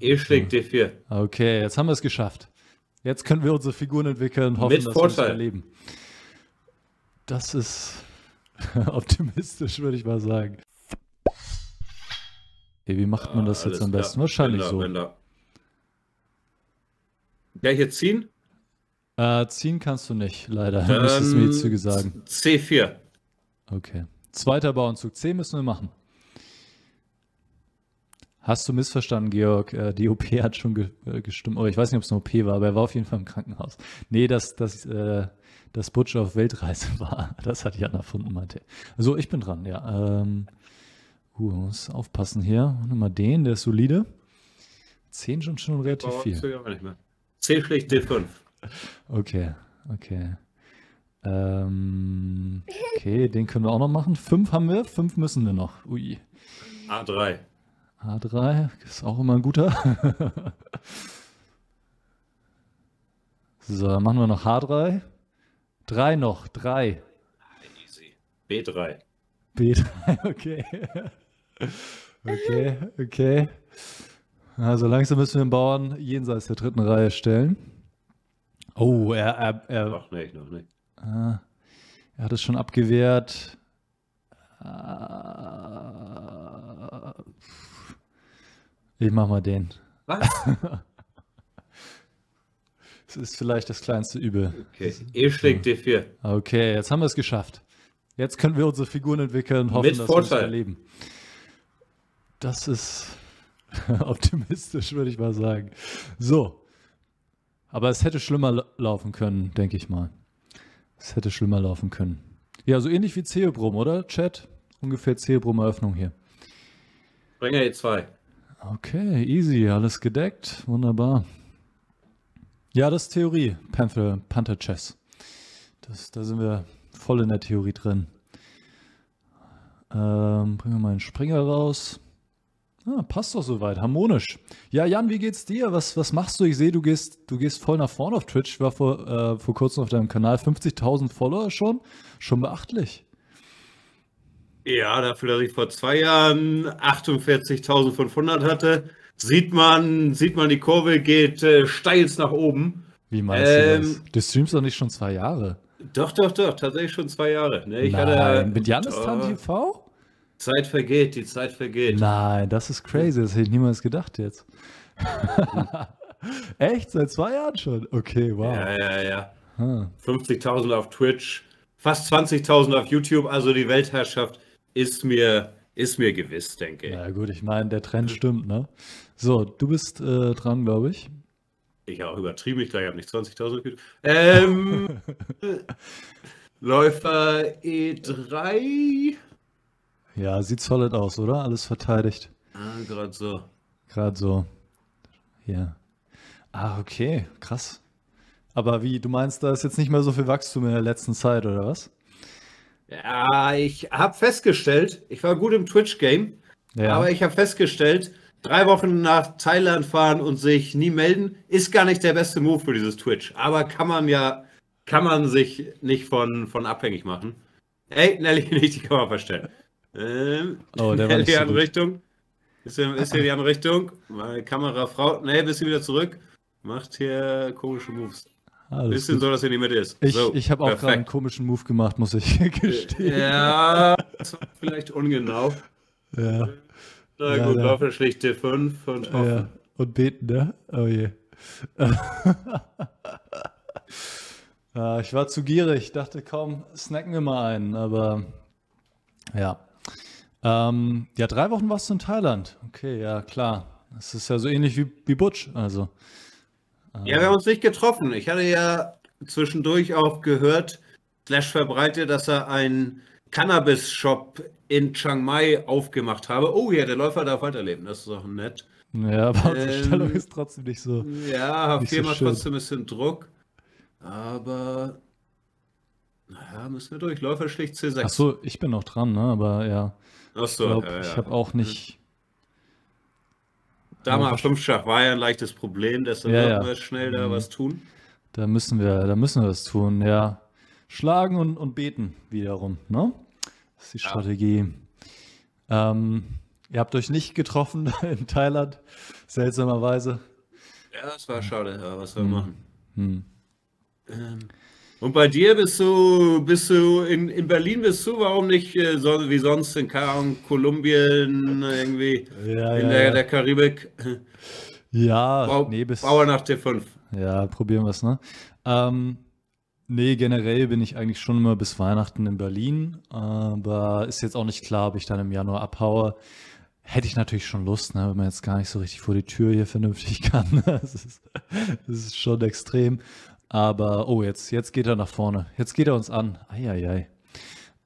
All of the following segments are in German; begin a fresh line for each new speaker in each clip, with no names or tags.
E schlägt D4.
Okay, jetzt haben wir es geschafft. Jetzt können wir unsere Figuren entwickeln, hoffen,
Mit
dass
Vorteil.
wir es erleben. Das ist optimistisch, würde ich mal sagen. Okay, wie macht man das
Alles
jetzt am
klar.
besten? Wahrscheinlich
Wenn da-
so.
da- Ja, hier ziehen?
Äh, ziehen kannst du nicht, leider. Du müsstest mir die Züge sagen.
C4.
Okay. Zweiter Bauernzug. C müssen wir machen. Hast du missverstanden, Georg? Äh, Die OP hat schon ge äh, gestimmt. Oh, ich weiß nicht, ob es eine OP war, aber er war auf jeden Fall im Krankenhaus. Nee, dass das, äh, das Butcher auf Weltreise war. Das hat Jan erfunden, meinte er. So, ich bin dran, ja. Ähm, uh, muss aufpassen hier. Nimm mal den, der ist solide. Zehn schon schon relativ viel.
Nicht mehr. C schlägt D5.
Okay, okay. Ähm, okay, den können wir auch noch machen. Fünf haben wir, fünf müssen wir noch. Ui.
A3.
A3 ist auch immer ein guter. so, dann machen wir noch H3. Drei noch, drei.
Easy. B3.
B3, okay. Okay, okay. Also langsam müssen wir den Bauern jenseits der dritten Reihe stellen. Oh, er, er, er,
Noch nicht, noch nicht.
Ah, er hat es schon abgewehrt. Ah, Ich mach mal den.
Was?
Es ist vielleicht das kleinste Übel.
Okay. E schlägt D4.
Okay, jetzt haben wir es geschafft. Jetzt können wir unsere Figuren entwickeln, hoffen,
Mit
dass wir es erleben. Das ist optimistisch, würde ich mal sagen. So. Aber es hätte schlimmer la- laufen können, denke ich mal. Es hätte schlimmer laufen können. Ja, so ähnlich wie Cerebrum, oder, Chat? Ungefähr Cerebrum-Eröffnung hier.
Springer E2.
Okay, easy, alles gedeckt. Wunderbar. Ja, das ist Theorie, Panther, Panther Chess. Das, da sind wir voll in der Theorie drin. Ähm, bringen wir mal einen Springer raus. Ah, passt doch soweit, harmonisch. Ja, Jan, wie geht's dir? Was, was machst du? Ich sehe, du gehst, du gehst voll nach vorne auf Twitch. Ich war vor, äh, vor kurzem auf deinem Kanal. 50.000 Follower schon. Schon beachtlich.
Ja, dafür, dass ich vor zwei Jahren 48.500 hatte, sieht man, sieht man, die Kurve geht äh, steils nach oben.
Wie meinst du das?
Ähm,
Du streamst doch nicht schon zwei Jahre.
Doch, doch, doch, tatsächlich schon zwei Jahre. Ne, ich
Nein,
hatte,
mit Janistan
Oh,
TV?
Zeit vergeht, die Zeit vergeht.
Nein, das ist crazy. Das hätte ich niemals gedacht jetzt. Echt? Seit zwei Jahren schon? Okay, wow.
Ja, ja, ja.
Ah.
50.000 auf Twitch, fast 20.000 auf YouTube. Also die Weltherrschaft ist mir, ist mir gewiss, denke ich.
Ja gut, ich meine, der Trend stimmt, ne? So, du bist äh, dran, glaube ich.
Ich habe auch übertrieben, ich glaube, ich habe nicht 20.000 auf YouTube. Ähm, Läufer E3.
Ja, sieht solid aus, oder? Alles verteidigt.
Ah, gerade so.
Gerade so. Hier. Ah, okay, krass. Aber wie, du meinst, da ist jetzt nicht mehr so viel Wachstum in der letzten Zeit, oder was?
Ja, ich habe festgestellt, ich war gut im Twitch-Game,
Ja.
aber ich habe festgestellt, drei Wochen nach Thailand fahren und sich nie melden, ist gar nicht der beste Move für dieses Twitch. Aber kann man ja, kann man sich nicht von, von abhängig machen. Ey, Nelly, nicht die Kamera verstellen. Ähm,
Oh, der war
Nelly,
nicht so gut.
Richtung. Ist hier, ist hier die andere Richtung. Meine Kamerafrau. Nee, bisschen wieder zurück. Macht hier komische Moves.
Alles
Bisschen
gut.
so, dass er in die Mitte ist.
Ich,
so,
ich habe auch gerade einen komischen Move gemacht, muss ich gestehen.
Ja, das war vielleicht ungenau.
Ja.
Na
Ja,
gut,
ja.
laufen schlicht D5 und hoffen.
Ja, und beten, ne? Oh je. ja, ich war zu gierig, dachte, komm, snacken wir mal einen, aber ja. Ähm, ja, drei Wochen warst du in Thailand. Okay, ja, klar. Das ist ja so ähnlich wie, wie Butch, also.
Ja, wir haben uns nicht getroffen. Ich hatte ja zwischendurch auch gehört, slash verbreitet, dass er einen Cannabis-Shop in Chiang Mai aufgemacht habe. Oh ja, der Läufer darf weiterleben. Das ist auch nett.
Ja, aber unsere
Ähm,
Stellung ist trotzdem nicht so.
Ja,
Nicht so
Firma
schön.
trotzdem ein bisschen Druck. Aber naja, müssen wir durch. Läufer schlicht C6.
Ach so, ich bin noch dran, ne? Aber ja,
Ach
ich glaube,
ja,
ich
ja.
habe auch nicht.
Dame
Ja,
A5 Schach war ja ein leichtes Problem, deshalb
Ja, ja.
wir schnell da
Mhm.
was tun.
Da müssen wir, da müssen wir was tun, ja. Schlagen und, und beten wiederum, ne? Das ist die
Ja.
Strategie. Ähm, Ihr habt euch nicht getroffen in Thailand, seltsamerweise.
Ja, das war schade, ja, was soll man machen?
Hm.
Ähm, und bei dir bist du, bist du in, in Berlin bist du, warum nicht äh, so, wie sonst in Ahnung, Kolumbien, irgendwie
Ja,
in
ja,
der,
ja.
der Karibik?
Ja,
Bau,
nee, bis.
Bauer nach T5.
Ja, probieren wir es, ne? Ähm, nee, generell bin ich eigentlich schon immer bis Weihnachten in Berlin, aber ist jetzt auch nicht klar, ob ich dann im Januar abhaue. Hätte ich natürlich schon Lust, ne, wenn man jetzt gar nicht so richtig vor die Tür hier vernünftig kann. Das ist, das ist schon extrem. Aber, oh, jetzt, jetzt geht er nach vorne. Jetzt geht er uns an. Eieiei.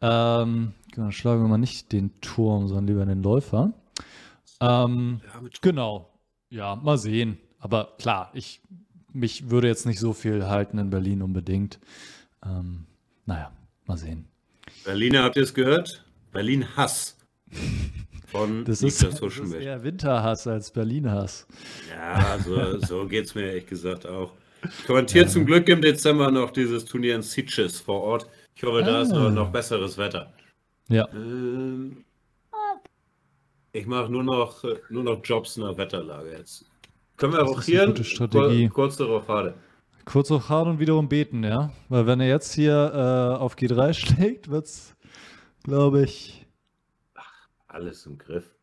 Ähm, genau, dann schlagen wir mal nicht den Turm, sondern lieber den Läufer. Ähm,
Ja,
Genau. Ja, mal sehen. Aber klar, ich mich würde jetzt nicht so viel halten in Berlin unbedingt. Ähm, naja, mal sehen.
Berliner, habt ihr es gehört? Berlin Hass. Von
Das ist, das ist eher Winterhass als Berlin-Hass.
Ja, so, so geht es mir ehrlich gesagt auch. Ich kommentiere zum Glück im Dezember noch dieses Turnier in Sitges vor Ort. Ich hoffe, da ist
Ah.
noch, noch besseres Wetter.
Ja,
Ähm, ich mache nur noch, nur noch Jobs nach Wetterlage jetzt. Können wir
Das ist
hier
gute Strategie.
kurze Rochade.
kurz hoch hart und wiederum beten, ja. Weil wenn er jetzt hier äh, auf G3 schlägt, wird's, glaube ich.
Alles im Griff.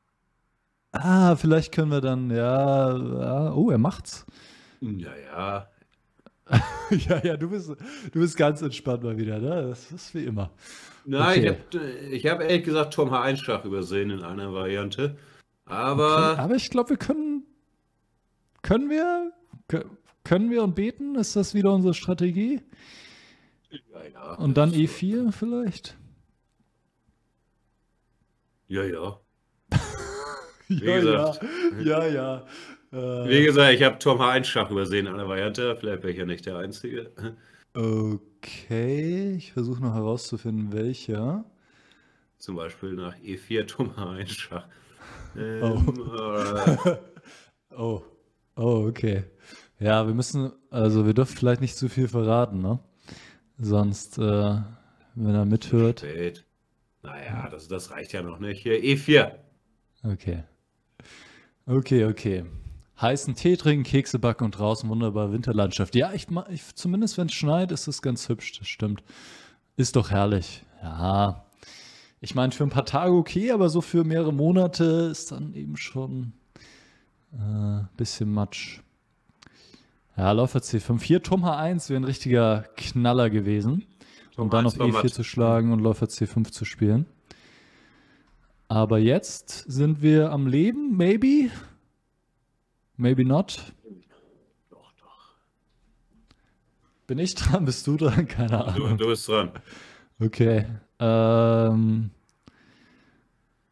Ah, vielleicht können wir dann, ja, ja. Oh, er macht's.
Ja, ja.
ja, ja, du bist, du bist ganz entspannt mal wieder, ne? Das ist wie immer.
Nein,
Okay.
ich habe ich hab ehrlich gesagt Turm H1 Schach übersehen in einer Variante.
Okay,
Aber
aber ich glaube, wir können. Können wir? Kö- Können wir und beten? Ist das wieder unsere Strategie?
ja, ja.
Und dann E4 vielleicht?
Ja, ja.
Wie
gesagt.
Ja, ja. ja.
Wie gesagt, ich habe Turm H1 Schach übersehen in einer Variante. Vielleicht bin ich ja nicht der Einzige.
Okay, ich versuche noch herauszufinden, welcher.
Zum Beispiel nach E4 Turm H1 Schach.
Oh.
Ähm, äh,
Oh, oh, okay. Ja, wir müssen, also wir dürfen vielleicht nicht zu viel verraten, ne? Sonst, äh, wenn er mithört.
spät. Naja, das, das reicht ja noch nicht. Hier E4.
Okay. Okay, okay. Heißen Tee trinken, Kekse backen und draußen wunderbare Winterlandschaft. Ja, ich, ich zumindest wenn es schneit, ist es ganz hübsch, das stimmt. Ist doch herrlich. Ja. Ich meine, für ein paar Tage okay, aber so für mehrere Monate ist dann eben schon ein äh, bisschen Matsch. Ja, Läufer C5. Hier Turm H1 wäre ein richtiger Knaller gewesen.
Turm
um dann
H1
auf
war
E4
matt.
zu schlagen und Läufer C5 zu spielen. Aber jetzt sind wir am Leben, maybe? Maybe not.
Doch, doch.
Bin ich dran? Bist du dran? Keine
Du,
Ahnung.
du bist dran.
Okay. Ähm.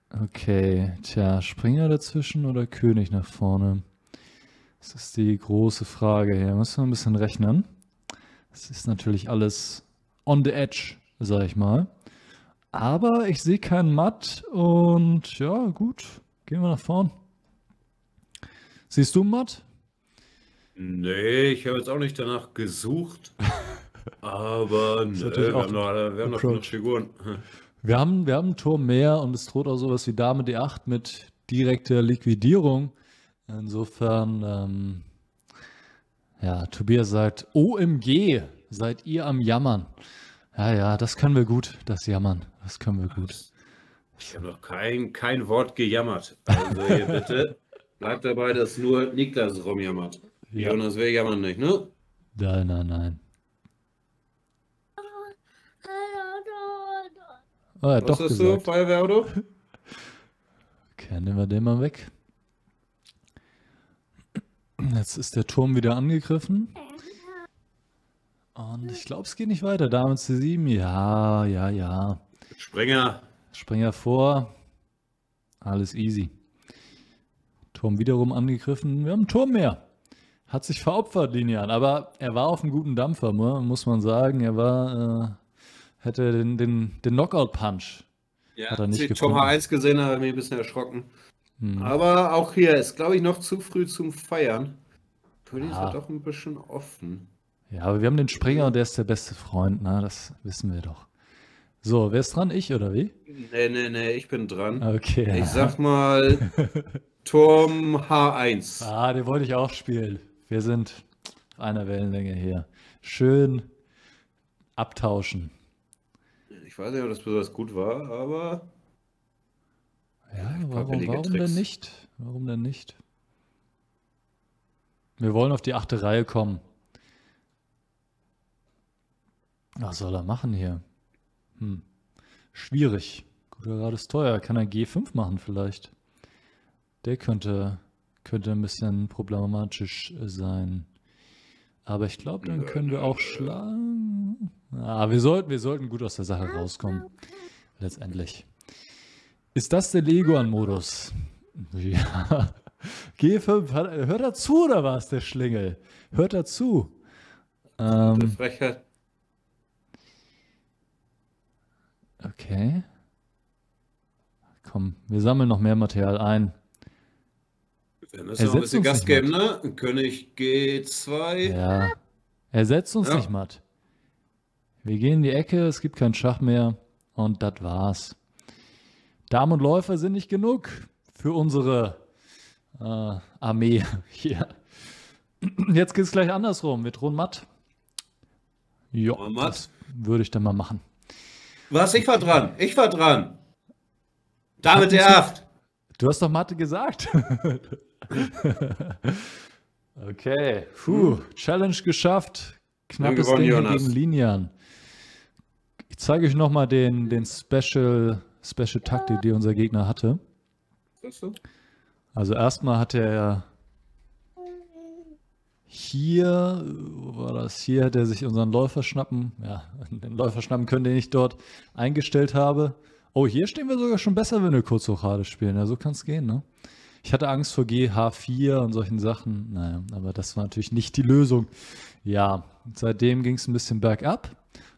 Okay. Tja, Springer dazwischen oder König nach vorne? Das ist die große Frage hier. Müssen wir ein bisschen rechnen. Das ist natürlich alles on the edge, sag ich mal. Aber ich sehe keinen Matt und ja, gut. Gehen wir nach vorn. Siehst du Matt?
Nee, ich habe jetzt auch nicht danach gesucht. Aber nö, wir haben noch, wir haben noch genug. Figuren.
Wir haben, wir haben einen Turm mehr und es droht auch sowas wie Dame D8 mit direkter Liquidierung. Insofern, ähm, ja, Tobias sagt, OMG, seid ihr am Jammern. Ja, ja, das können wir gut, das Jammern. Das können wir gut.
Ich habe noch kein, kein Wort gejammert. Also hier bitte bleibt dabei, dass nur Niklas rumjammert.
Ja.
Jonas will jammern nicht, ne?
Nein, nein, nein. Oh, er hat
Was
doch
so,
gesagt.
Feuerwehrauto?
Okay, nehmen wir den mal weg. Jetzt ist der Turm wieder angegriffen. Und ich glaube, es geht nicht weiter. Dame C7, ja, ja, ja.
Springer.
Springer vor. Alles easy. Turm wiederum angegriffen. Wir haben einen Turm mehr. Hat sich veropfert, Linian. Aber er war auf einem guten Dampfer, mu- muss man sagen. Er war, äh, hätte den, den, den Knockout-Punch.
Ja,
Hat er nicht
ich. Top H1 gesehen habe, mich ein bisschen erschrocken.
Hm.
Aber auch hier ist, glaube ich, noch zu früh zum Feiern. Turnier ist
Ja.
ja doch ein bisschen offen.
Ja, aber wir haben den Springer und der ist der beste Freund, ne? Das wissen wir doch. So, wer ist dran? Ich oder wie?
Nee, nee, nee, ich bin dran.
Okay.
Ich sag mal Turm H1.
Ah, den wollte ich auch spielen. Wir sind auf einer Wellenlänge hier. Schön abtauschen.
Ich weiß nicht, ob das besonders gut war, aber
Ja, warum, warum denn nicht? Warum denn nicht? Wir wollen auf die achte Reihe kommen. Was soll er machen hier? Hm. Schwierig. Guter Rat ist teuer. Kann er G5 machen vielleicht? Der könnte, könnte ein bisschen problematisch sein. Aber ich glaube, dann können wir auch schlagen. Ah, wir sollten, wir sollten gut aus der Sache rauskommen. Letztendlich. Ist das der Leguan-Modus? Ja. G5, hat- hört er zu oder was, der Schlingel? Hört zu?
eine
Ähm,
Frechheit.
okay. Komm, wir sammeln noch mehr Material ein.
Wir müssen noch ein bisschen
uns
Gas
nicht
geben, ne? König G2.
Ja. Ersetzt uns
Ja.
nicht matt. Wir gehen in die Ecke, es gibt keinen Schach mehr und das war's. Damen und Läufer sind nicht genug für unsere äh, Armee hier. Jetzt geht's gleich andersrum. Wir drohen matt. Ja, das würde ich dann mal machen.
Was? Ich war dran. Ich war dran. Damit der 8.
Du hast doch Mathe gesagt. okay. Puh, Challenge geschafft. Knappes
gewonnen,
Ding
Jonas.
gegen Linian. Ich zeige euch nochmal den, den Special, Special Taktik, die unser Gegner hatte. Also erstmal hatte er hier, wo war das? Hier hat er sich unseren Läufer schnappen, ja, den Läufer schnappen können, den ich dort eingestellt habe. Oh, hier stehen wir sogar schon besser, wenn wir Kurzhochade spielen. Ja, so kann es gehen, ne? Ich hatte Angst vor GH4 und solchen Sachen. Naja, aber das war natürlich nicht die Lösung. Ja, seitdem ging es ein bisschen bergab.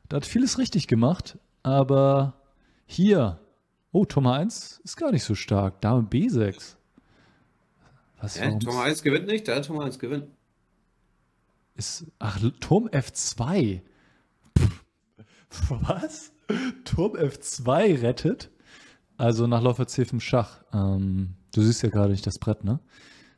Da hat vieles richtig gemacht, aber hier, oh, Turm 1 ist gar nicht so stark. Dame B6. Was, warum
Turm 1 gewinnt nicht? Der Turm 1 gewinnt.
ist, ach, Turm F2. Pff, was? Turm F2 rettet? Also nach Läufer C5 Schach. Ähm, du siehst ja gerade nicht das Brett, ne?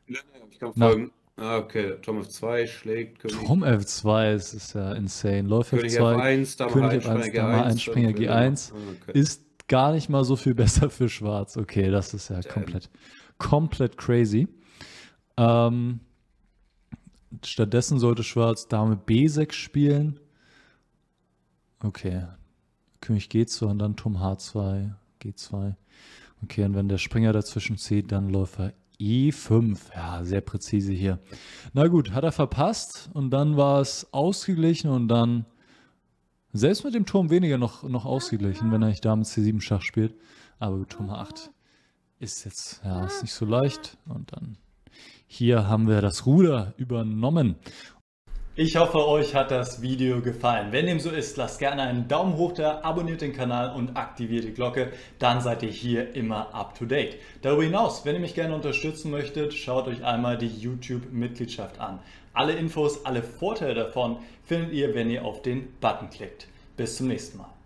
Ich kann folgen. Ah, okay. Turm F2 schlägt König,
Turm F2 ist, ist ja insane. Läufer
König
F2
F1, Dame
König
H1,
F1,
Springer
Dame
G1.
H1, Springer
irgendwie
G1
so. Ah, okay.
ist gar nicht mal so viel besser für Schwarz. Okay, das ist ja komplett, komplett crazy. Ähm, stattdessen sollte Schwarz Dame B6 spielen. Okay. König G2 und dann Turm H2, G2. Okay, und wenn der Springer dazwischen zieht, dann Läufer E5. Ja, sehr präzise hier. Na gut, hat er verpasst und dann war es ausgeglichen und dann selbst mit dem Turm weniger noch, noch ausgeglichen, wenn er nicht Dame C7 Schach spielt. Aber mit Turm H8 ist jetzt, ja, ist nicht so leicht. Und dann hier haben wir das Ruder übernommen. Ich hoffe, euch hat das Video gefallen. Wenn dem so ist, lasst gerne einen Daumen hoch da, abonniert den Kanal und aktiviert die Glocke. Dann seid ihr hier immer up to date. Darüber hinaus, wenn ihr mich gerne unterstützen möchtet, schaut euch einmal die YouTube-Mitgliedschaft an. Alle Infos, alle Vorteile davon findet ihr, wenn ihr auf den Button klickt. Bis zum nächsten Mal.